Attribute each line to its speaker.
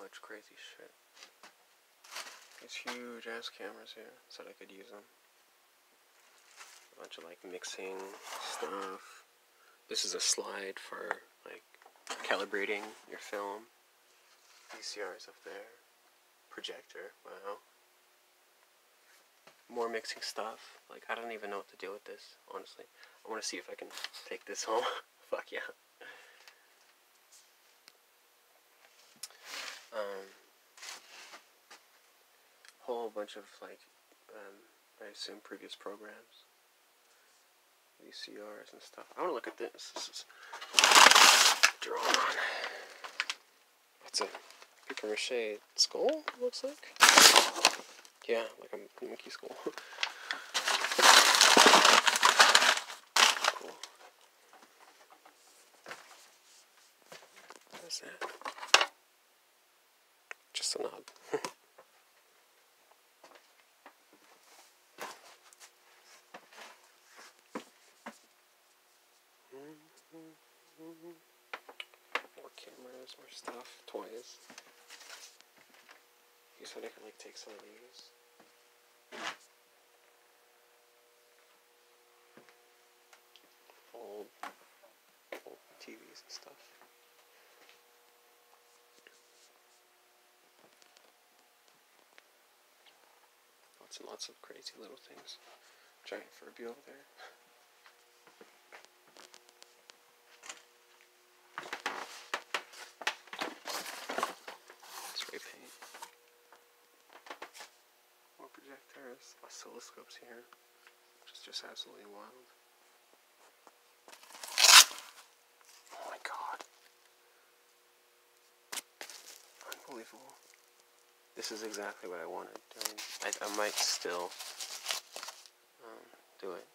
Speaker 1: much crazy shit. These huge ass cameras here, so I could use them. A bunch of like mixing stuff. This is a slide for like calibrating your film. VCRs up there. Projector, wow. More mixing stuff. Like, I don't even know what to do with this, honestly. I want to see if I can take this home. Fuck yeah. Um, whole bunch of, like, um, I assume previous programs. VCRs and stuff. I want to look at this. This is drawn on. What's a paper mache skull? Looks like. Yeah, like a monkey skull. cool. What's that? Just a nod. Mm-hmm. More cameras, more stuff, toys. You said I can like take some of these. Old, old TVs and stuff. Lots and lots of crazy little things. Giant Furby over there. projectors, oscilloscopes here, which is just absolutely wild. Oh my god. Unbelievable. This is exactly what I wanted. I, I, I might still um, do it.